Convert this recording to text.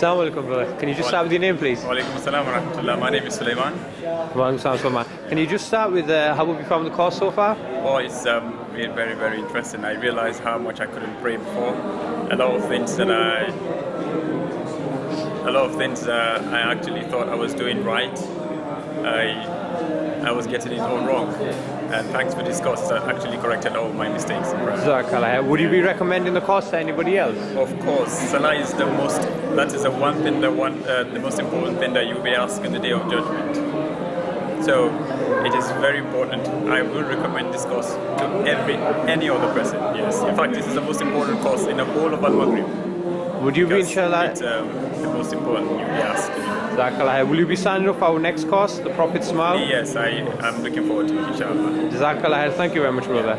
Assalamu alaikum, brother. Can you just start with your name, please? Walaikum assalam wa rahmatullah. My name is Sulaiman. Wa alaikum assalam. Can you just start with uh, how have you found the course so far? Oh, it's um, been very, very interesting. I realized how much I couldn't pray before. A lot of things that I, a lot of things uh, I actually thought I was doing right. I I was getting it all wrong. And thanks for this course, that actually corrected all my mistakes. Jazakallah. Would you be recommending the course to anybody else? Of course, Salah is the most. That is the one thing, the one, uh, the most important thing that you will be asked on the day of judgment. So it is very important. I will recommend this course to every any other person. Yes, in fact, this is the most important course in the whole of Al Maghrib. Would you be inshallah? It's um, the most important. You asked. Jazakallah. Will you be signing for our next course, the Prophet Smile? Yes, I am looking forward to it, inshallah. Jazakallah. Thank you very much, brother.